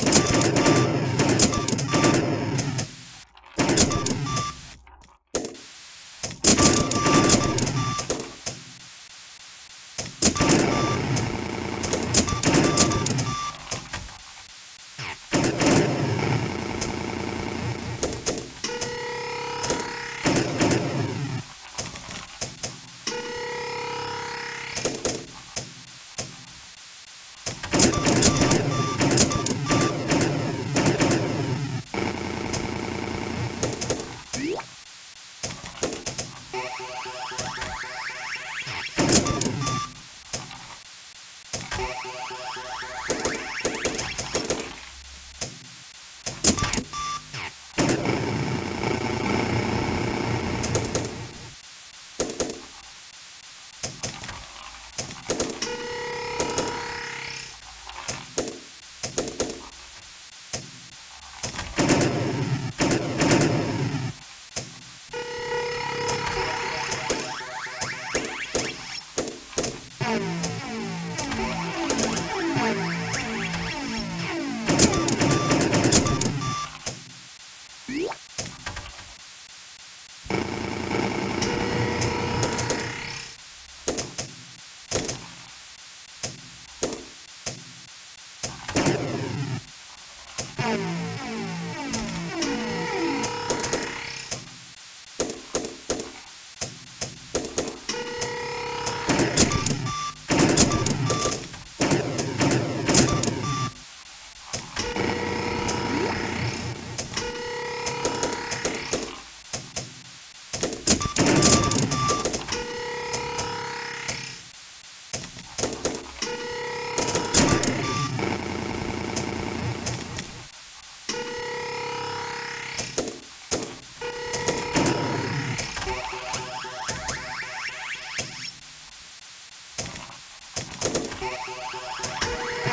Thank Yeah.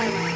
Bye.